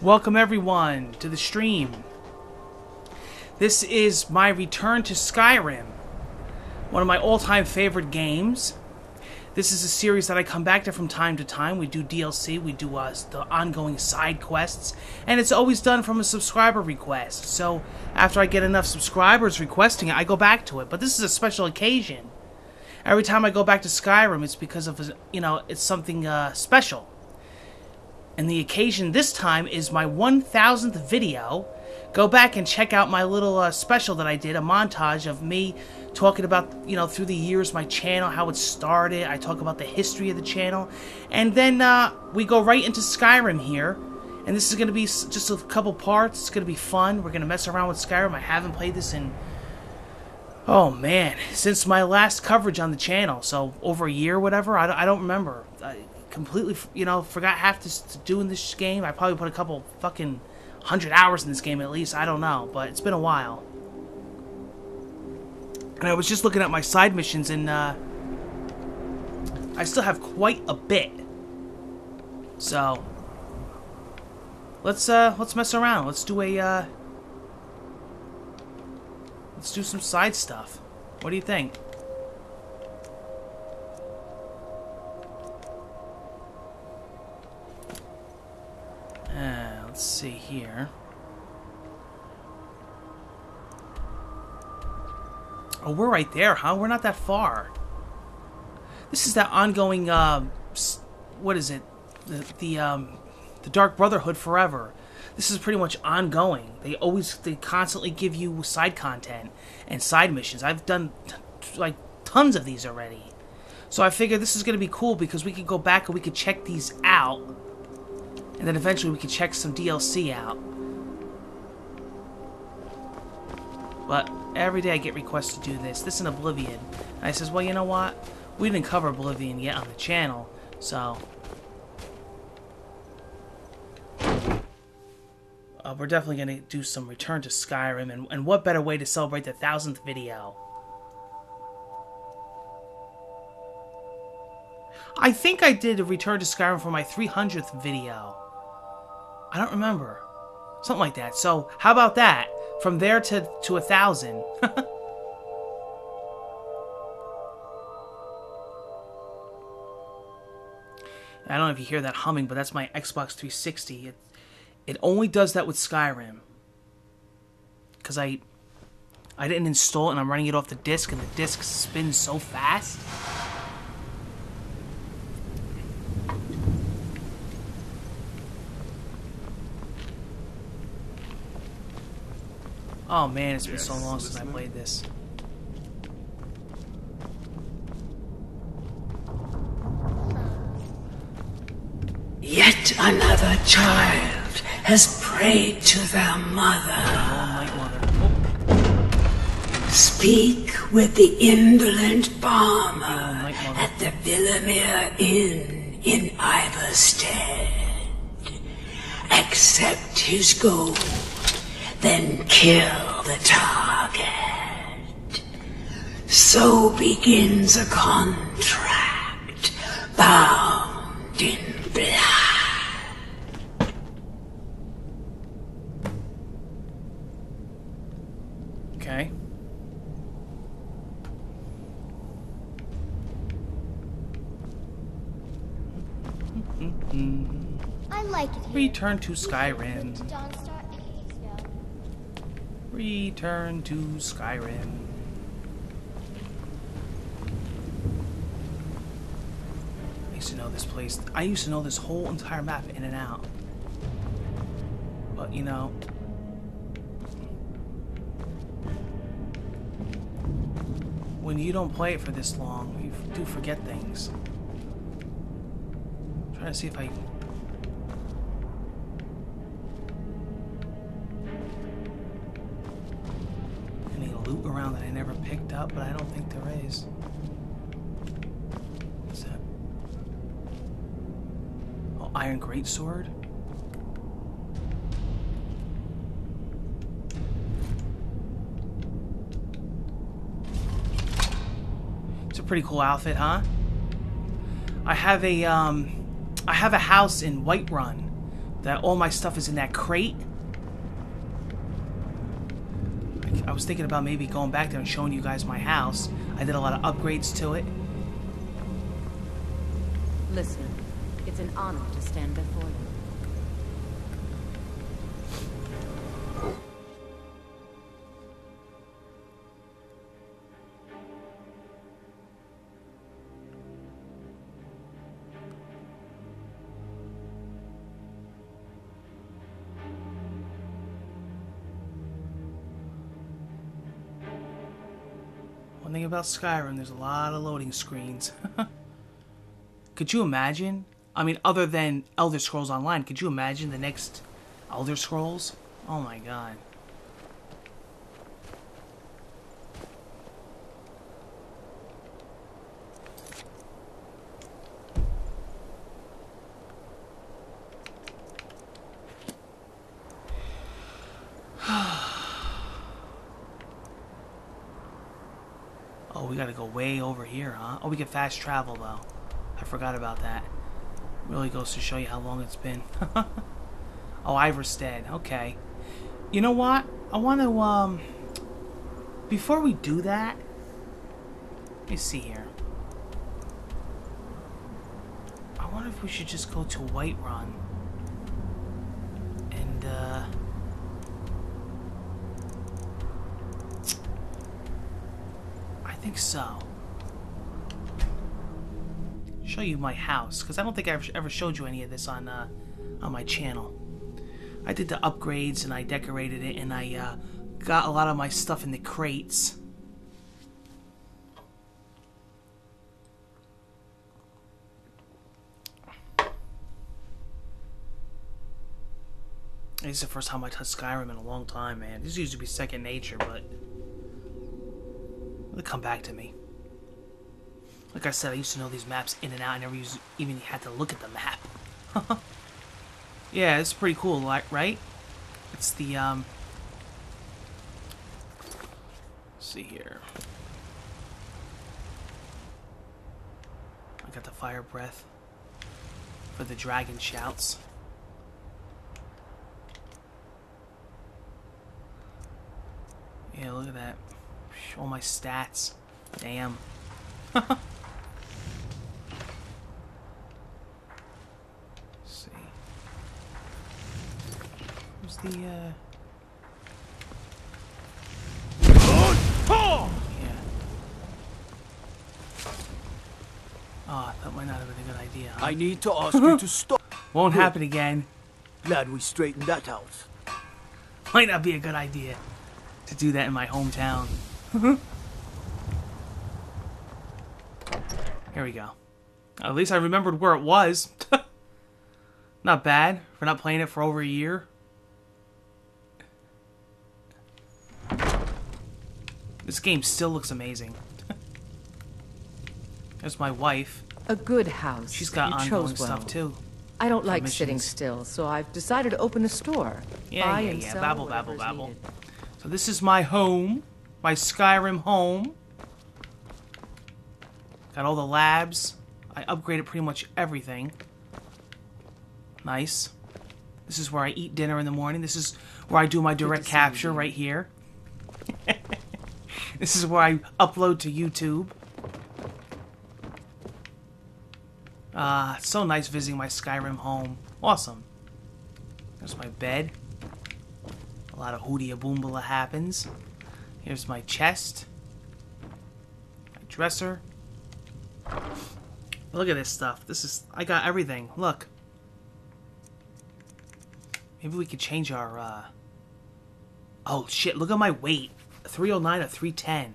Welcome everyone to the stream. This is my return to Skyrim, one of my all-time favorite games. This is a series that I come back to from time to time. We do DLC, we do uh, the ongoing side quests, and it's always done from a subscriber request. So after I get enough subscribers requesting it, I go back to it. But this is a special occasion. Every time I go back to Skyrim, it's because of you know it's something uh, special. And the occasion this time is my 1000th video. Go back and check out my little uh, special that I did, a montage of me talking about, you know, through the years, my channel, how it started. I talk about the history of the channel. And then uh, we go right into Skyrim here. And this is going to be just a couple parts. It's going to be fun. We're going to mess around with Skyrim. I haven't played this in, oh man, since my last coverage on the channel. So over a year, whatever. I, I don't remember. I, completely, you know, forgot half to, to do in this game. I probably put a couple fucking hundred hours in this game at least. I don't know, but it's been a while. And I was just looking at my side missions, and uh, I still have quite a bit. So let's uh, let's mess around. Let's do a uh, let's do some side stuff. What do you think? Let's see here. Oh, we're right there, huh? We're not that far. This is that ongoing, uh, what is it? The, the, um, the Dark Brotherhood Forever. This is pretty much ongoing. They always, they constantly give you side content and side missions. I've done, like, tons of these already. So I figured this is going to be cool because we could go back and we could check these out and then eventually we can check some DLC out. But every day I get requests to do this. This in Oblivion. And I says, well, you know what? We didn't cover Oblivion yet on the channel, so... Uh, we're definitely going to do some Return to Skyrim, and, and what better way to celebrate the thousandth video? I think I did a Return to Skyrim for my 300th video. I don't remember. Something like that. So, how about that? From there to, to a thousand. I don't know if you hear that humming, but that's my Xbox 360. It, it only does that with Skyrim. Because I, I didn't install it and I'm running it off the disc, and the disc spins so fast. Oh man, it's been yes, so long since I played this. Yet another child has prayed to their mother. Oh, oh. Speak with the indolent oh, farmer at the Vilemyr Inn in Ivarstead. Accept his gold then kill the target. So begins a contract bound in blood. Okay. I like it here. Return to Skyrim. Return to Skyrim. I used to know this place. I used to know this whole entire map in and out. But, you know... When you don't play it for this long, you do forget things. I'm trying to see if I loot around that I never picked up, but I don't think there is. What's that? Oh, Iron Greatsword? It's a pretty cool outfit, huh? I have a, um, I have a house in Whiterun that all my stuff is in that crate. I, I was thinking about maybe going back there and showing you guys my house. I did a lot of upgrades to it. Listen, it's an honor to stand before you. One thing about Skyrim, there's a lot of loading screens. could you imagine? I mean, other than Elder Scrolls Online, could you imagine the next Elder Scrolls? Oh my god. Gotta go way over here, huh? Oh, we can fast travel, though. I forgot about that. Really goes to show you how long it's been. oh, Ivarstead. Okay. You know what? I want to, um... Before we do that... Let me see here. I wonder if we should just go to Whiterun. And, uh... I think so. Show you my house because I don't think I've ever showed you any of this on uh, on my channel. I did the upgrades and I decorated it and I uh, got a lot of my stuff in the crates. This is the first time I touched Skyrim in a long time, man. This used to be second nature, but Come back to me. Like I said, I used to know these maps in and out. I never used, even had to look at the map. yeah, it's pretty cool, right? It's the um. See here. I got the fire breath for the dragon shouts. Yeah, look at that. All my stats. Damn. see. Where's the, uh... Yeah. Oh, that might not have been a good idea. huh? I need to ask you to stop. Won't happen again. Glad we straightened that out. Might not be a good idea to do that in my hometown. Mm-hmm. Here we go. At least I remembered where it was. not bad for not playing it for over a year. This game still looks amazing. There's my wife. A good house. She's got you ongoing chose well. stuff too. I don't like sitting still, so I've decided to open a store. Yeah, Buy yeah, yeah. Babble, babble, babble. needed. So this is my home, my Skyrim home. Got all the labs. I upgraded pretty much everything. Nice. This is where I eat dinner in the morning. This is where I do my direct capture right here. this is where I upload to YouTube. Ah, it's so nice visiting my Skyrim home. Awesome. There's my bed. A lot of hoodia boombala happens. Here's my chest. My dresser. Look at this stuff. This is I got everything. Look. Maybe we could change our uh Oh shit, look at my weight. 309 or 310.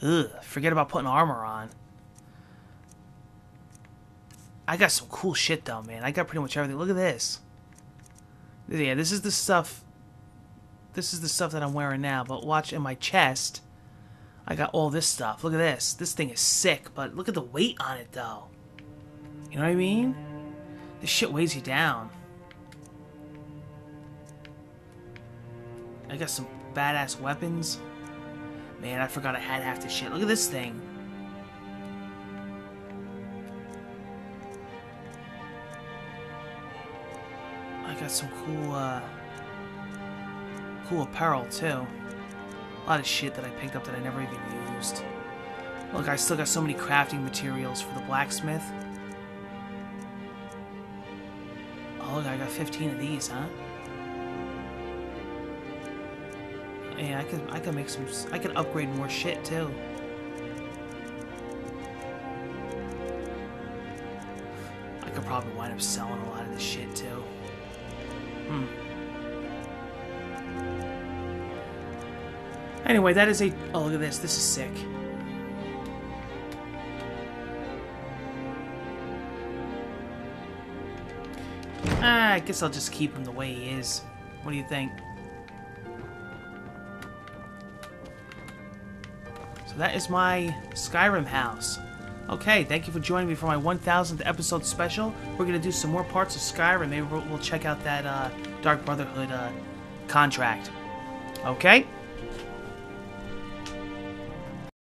Ugh, forget about putting armor on. I got some cool shit though, man. I got pretty much everything. Look at this. Yeah, this is the stuff this is the stuff that I'm wearing now, but watch in my chest. I got all this stuff. Look at this. This thing is sick, but look at the weight on it though. You know what I mean? This shit weighs you down. I got some badass weapons. Man, I forgot I had half this shit. Look at this thing. I got some cool, uh, cool apparel too. A lot of shit that I picked up that I never even used. Look, I still got so many crafting materials for the blacksmith. Oh, look, I got 15 of these, huh? Yeah, I could, I could make some, I could upgrade more shit too. I could probably wind up selling a lot of this shit too. Hmm. Anyway, that is a. Oh, look at this. This is sick. Ah, I guess I'll just keep him the way he is. What do you think? So that is my Skyrim house. Okay, thank you for joining me for my 1000th episode special. We're gonna do some more parts of Skyrim. Maybe we'll, we'll check out that uh, Dark Brotherhood uh, contract. Okay?